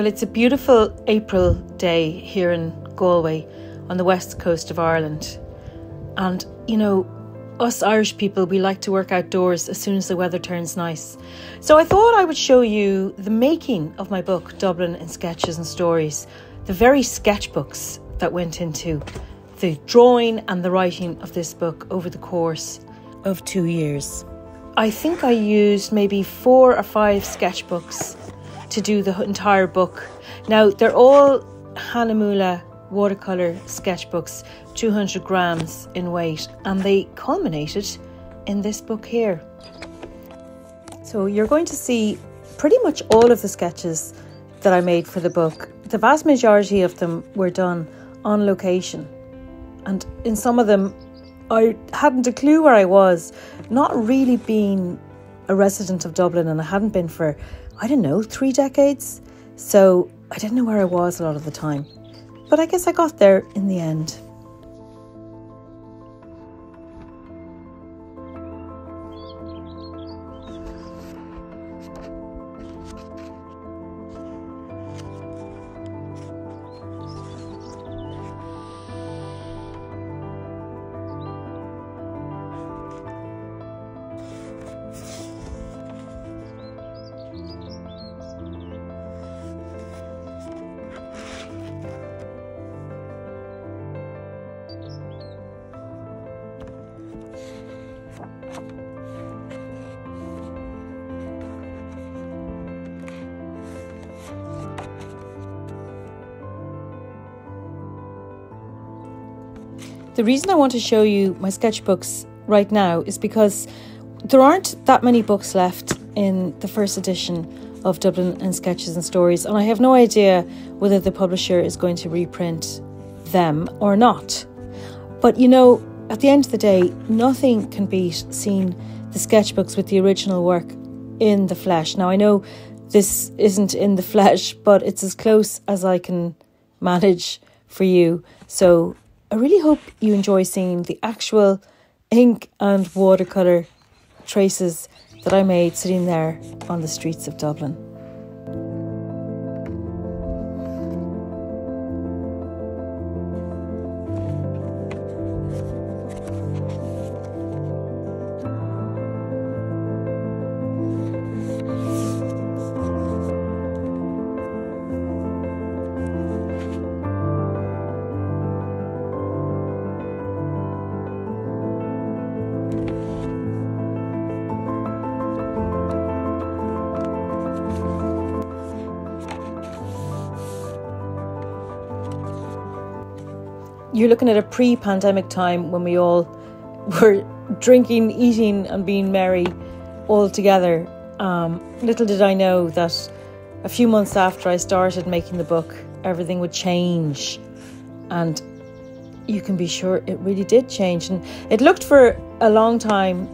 Well, it's a beautiful April day here in Galway on the west coast of Ireland. And, you know, us Irish people, we like to work outdoors as soon as the weather turns nice. So I thought I would show you the making of my book, Dublin in Sketches and Stories, the very sketchbooks that went into the drawing and the writing of this book over the course of two years. I think I used maybe four or five sketchbooks to do the entire book. Now, they're all Hahnemühle watercolour sketchbooks, 200 grams in weight, and they culminated in this book here. So, you're going to see pretty much all of the sketches that I made for the book. The vast majority of them were done on location, and in some of them, I hadn't a clue where I was, not really being a resident of Dublin, and I hadn't been for, I don't know, three decades. So I didn't know where I was a lot of the time. But I guess I got there in the end. The reason I want to show you my sketchbooks right now is because there aren't that many books left in the first edition of Dublin and Sketches and Stories, and I have no idea whether the publisher is going to reprint them or not. But you know, at the end of the day, nothing can beat seeing the sketchbooks with the original work in the flesh. Now, I know this isn't in the flesh, but it's as close as I can manage for you. So I really hope you enjoy seeing the actual ink and watercolour traces that I made sitting there on the streets of Dublin. You're looking at a pre pandemic time when we all were drinking, eating, and being merry all together. Um, little did I know that a few months after I started making the book, everything would change. And you can be sure it really did change. And it looked for a long time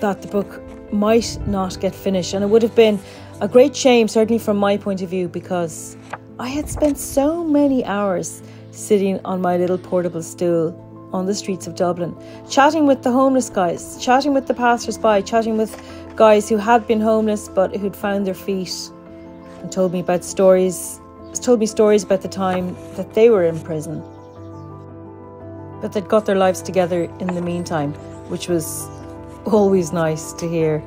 that the book might not get finished. And it would have been a great shame, certainly from my point of view, because I had spent so many hours sitting on my little portable stool on the streets of Dublin, chatting with the homeless guys, chatting with the passers by, chatting with guys who had been homeless but who'd found their feet and told me about stories, told me stories about the time that they were in prison. But they'd got their lives together in the meantime, which was always nice to hear.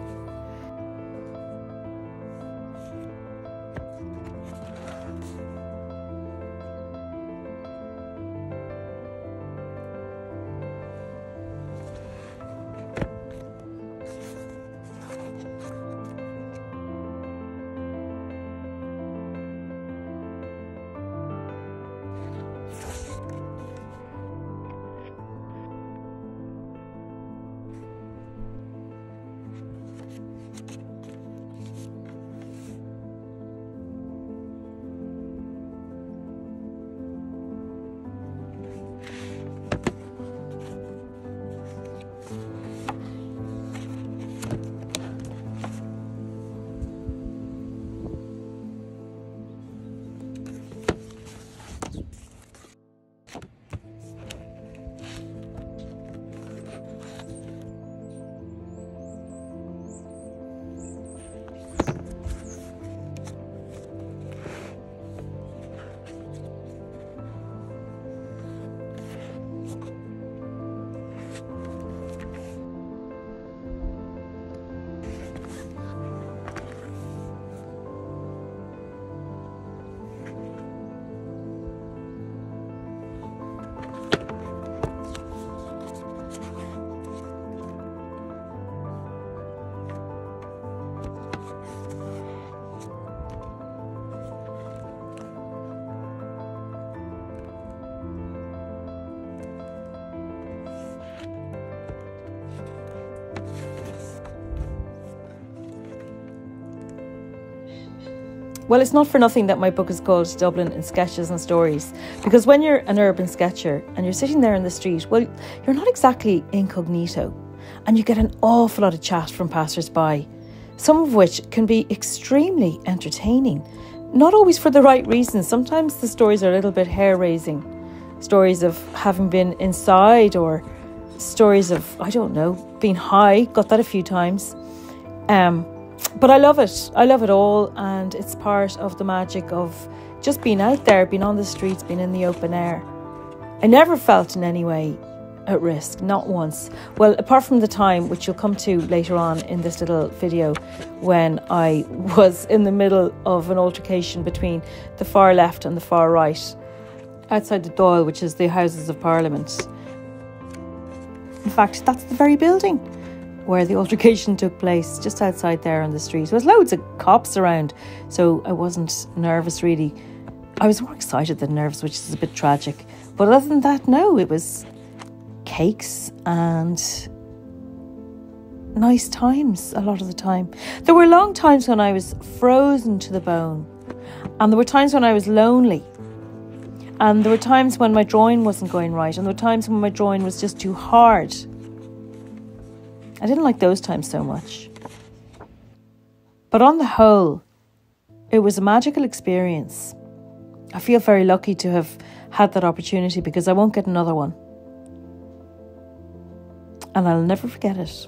Well, it's not for nothing that my book is called Dublin in Sketches and Stories, because when you're an urban sketcher and you're sitting there in the street, well, you're not exactly incognito, and you get an awful lot of chat from passers by, some of which can be extremely entertaining. Not always for the right reasons. Sometimes the stories are a little bit hair raising. Stories of having been inside or stories of, I don't know, being high, got that a few times. Um, but I love it. I love it all, and it's part of the magic of just being out there, being on the streets, being in the open air. I never felt in any way at risk, not once. Well, apart from the time, which you'll come to later on in this little video, when I was in the middle of an altercation between the far left and the far right outside the Dáil, which is the Houses of Parliament. In fact, that's the very building where the altercation took place, just outside there on the street. There was loads of cops around, so I wasn't nervous really. I was more excited than nervous, which is a bit tragic. But other than that, no, it was cakes and nice times a lot of the time. There were long times when I was frozen to the bone, and there were times when I was lonely. And there were times when my drawing wasn't going right, and there were times when my drawing was just too hard. I didn't like those times so much. But on the whole, it was a magical experience. I feel very lucky to have had that opportunity because I won't get another one. And I'll never forget it.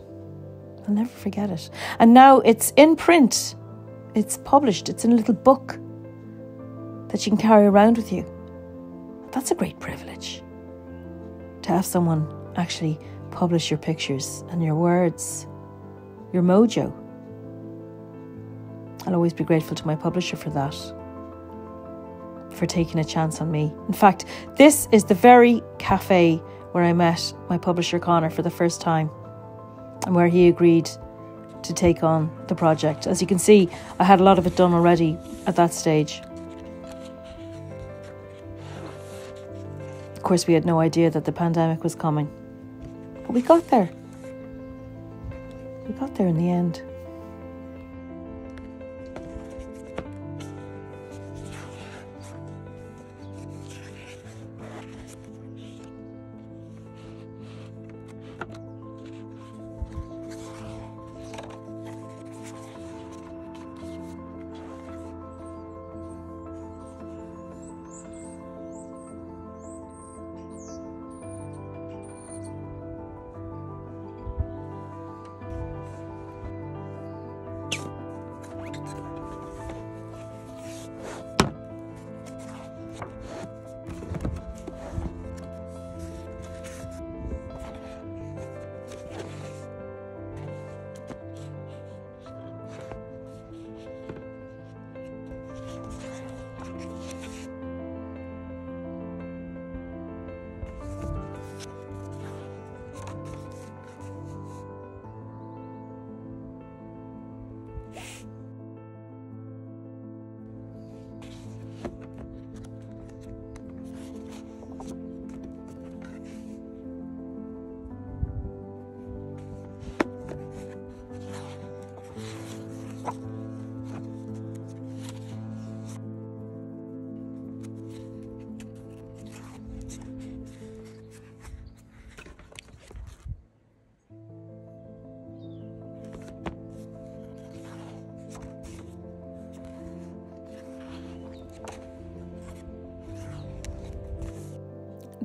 I'll never forget it. And now it's in print, it's published, it's in a little book that you can carry around with you. That's a great privilege to have someone actually publish your pictures and your words, your mojo. I'll always be grateful to my publisher for that, for taking a chance on me. In fact, this is the very cafe where I met my publisher Connor for the first time and where he agreed to take on the project. As you can see, I had a lot of it done already at that stage. Of course, we had no idea that the pandemic was coming. But we got there. We got there in the end.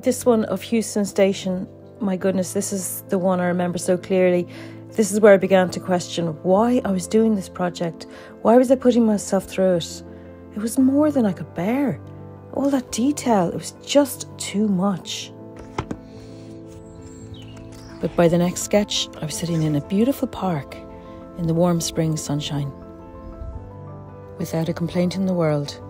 This one of Heuston Station, my goodness, this is the one I remember so clearly. This is where I began to question why I was doing this project. Why was I putting myself through it? It was more than I could bear. All that detail, it was just too much. But by the next sketch, I was sitting in a beautiful park in the warm spring sunshine without a complaint in the world.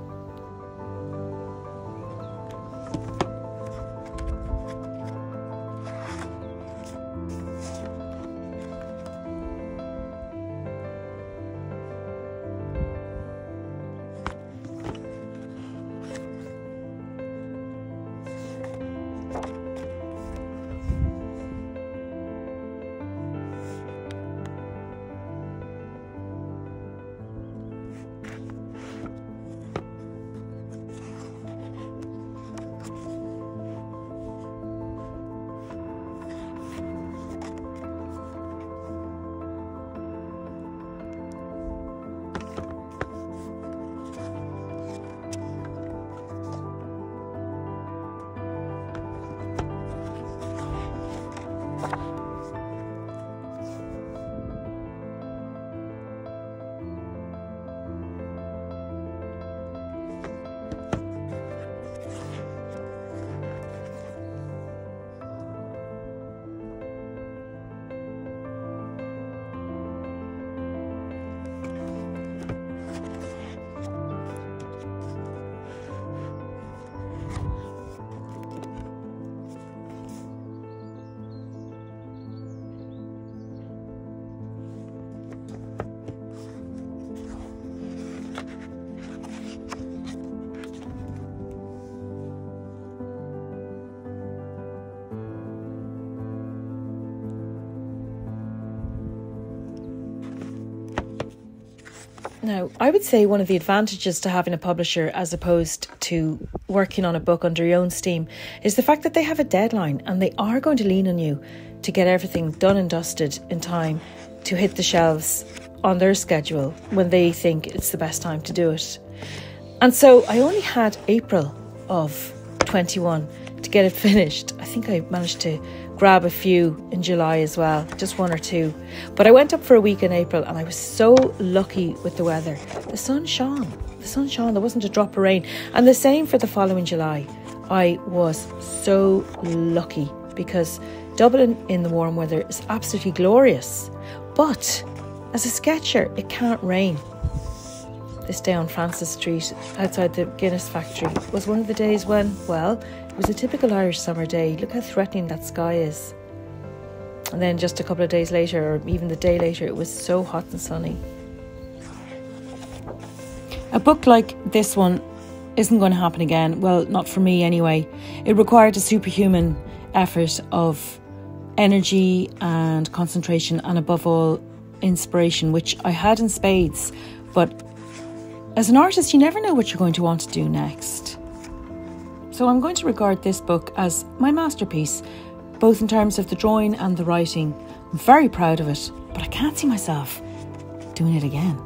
Now, I would say one of the advantages to having a publisher as opposed to working on a book under your own steam is the fact that they have a deadline and they are going to lean on you to get everything done and dusted in time to hit the shelves on their schedule when they think it's the best time to do it. And so I only had April of 21 to get it finished. I think I managed to grab a few in July as well, just one or two. But I went up for a week in April and I was so lucky with the weather. The sun shone. The sun shone. There wasn't a drop of rain. And the same for the following July. I was so lucky because Dublin in the warm weather is absolutely glorious. But as a sketcher, it can't rain. This day on Francis Street, outside the Guinness factory, was one of the days when, well, it was a typical Irish summer day. Look how threatening that sky is. And then just a couple of days later, or even the day later, it was so hot and sunny. A book like this one isn't going to happen again. Well, not for me anyway. It required a superhuman effort of energy and concentration, and above all, inspiration, which I had in spades. But as an artist, you never know what you're going to want to do next. So I'm going to regard this book as my masterpiece, both in terms of the drawing and the writing. I'm very proud of it, but I can't see myself doing it again.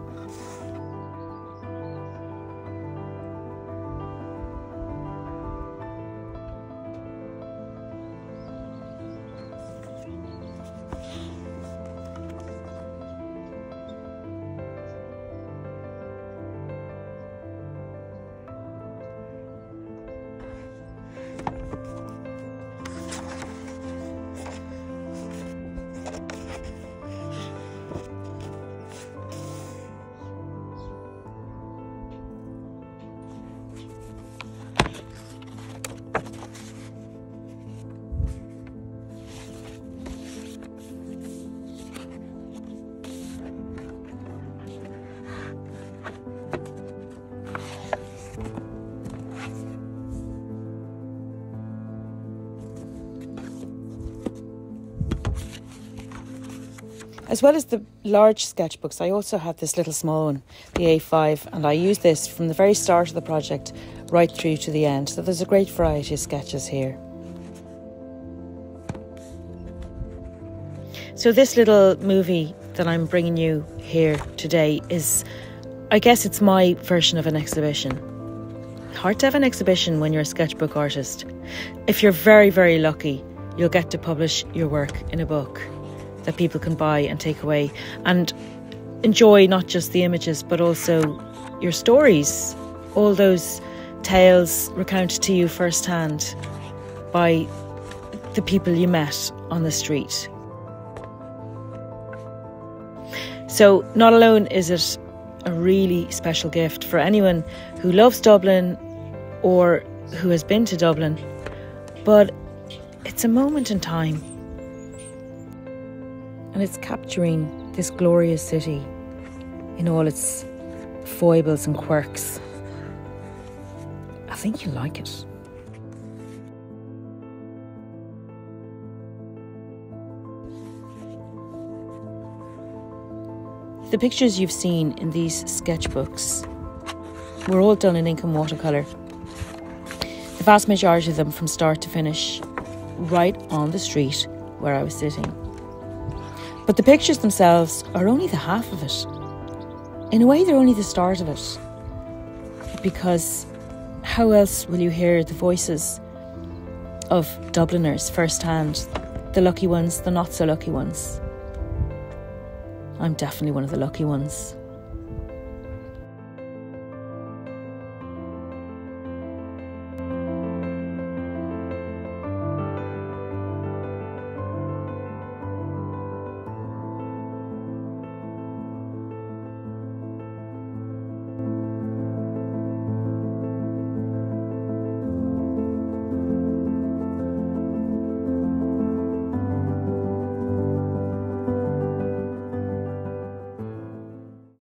As well as the large sketchbooks, I also have this little small one, the A5, and I use this from the very start of the project right through to the end. So there's a great variety of sketches here. So, this little movie that I'm bringing you here today is, I guess, it's my version of an exhibition. Hard to have an exhibition when you're a sketchbook artist. If you're very, very lucky, you'll get to publish your work in a book that people can buy and take away and enjoy not just the images but also your stories, all those tales recounted to you firsthand by the people you met on the street. So, not alone is it a really special gift for anyone who loves Dublin or who has been to Dublin, but it's a moment in time and it's capturing this glorious city in all its foibles and quirks. I think you'll like it. The pictures you've seen in these sketchbooks were all done in ink and watercolour. The vast majority of them from start to finish, right on the street where I was sitting. But the pictures themselves are only the half of it. In a way, they're only the start of it. Because how else will you hear the voices of Dubliners firsthand? The lucky ones, the not so lucky ones. I'm definitely one of the lucky ones.